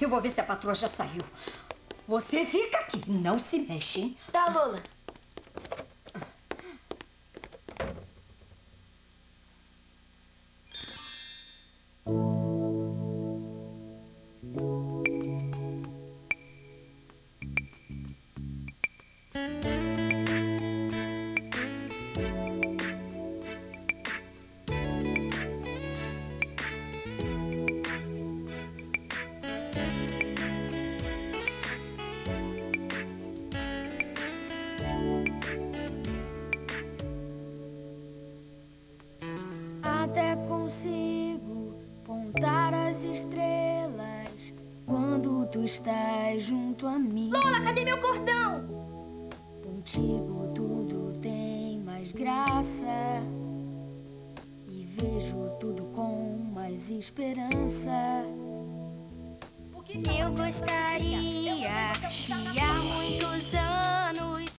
Eu vou ver se a patroa já saiu. Você fica aqui, não se mexe, hein? Tá, Lola. Até consigo contar as estrelas quando tu estás junto a mim. Lola, cadê meu cordão? Contigo tudo tem mais graça e vejo tudo com mais esperança. Eu gostaria de anos